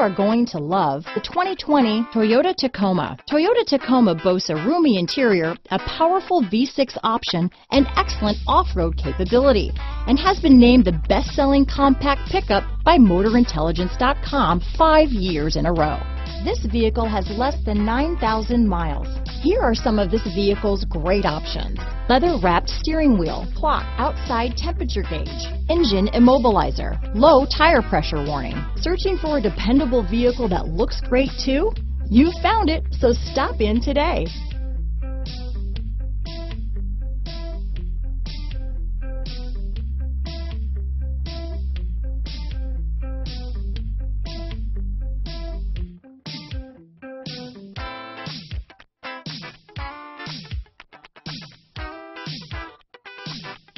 are going to love the 2020 Toyota Tacoma. Toyota Tacoma boasts a roomy interior, a powerful V6 option, and excellent off-road capability, and has been named the best-selling compact pickup by MotorIntelligence.com five years in a row. This vehicle has less than 9,000 miles. Here are some of this vehicle's great options. Leather wrapped steering wheel, clock, outside temperature gauge, engine immobilizer, low tire pressure warning. Searching for a dependable vehicle that looks great too? You found it, so stop in today. Thank you.